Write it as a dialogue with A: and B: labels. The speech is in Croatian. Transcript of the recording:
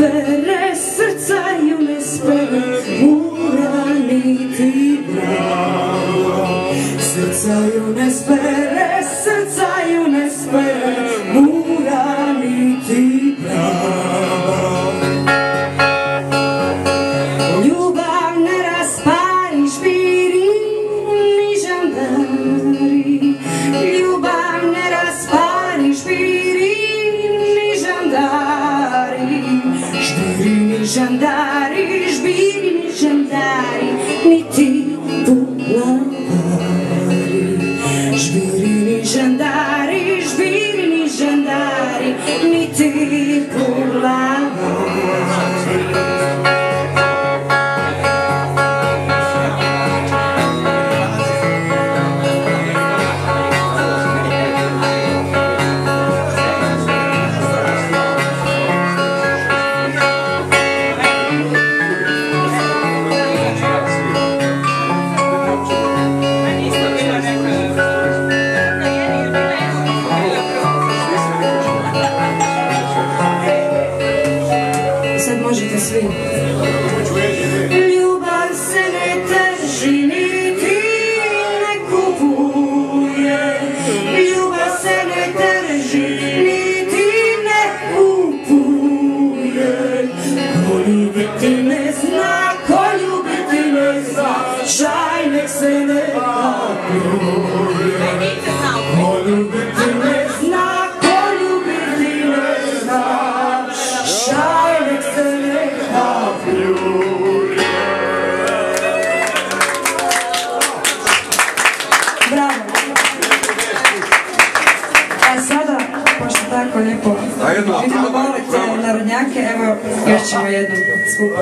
A: Pere srca i urani ti bravo. Srca i unespe, srca Jandares, birini jandares можете свої. lijepo. Vidimo volite narodnjake, evo još ćemo jednu skupu.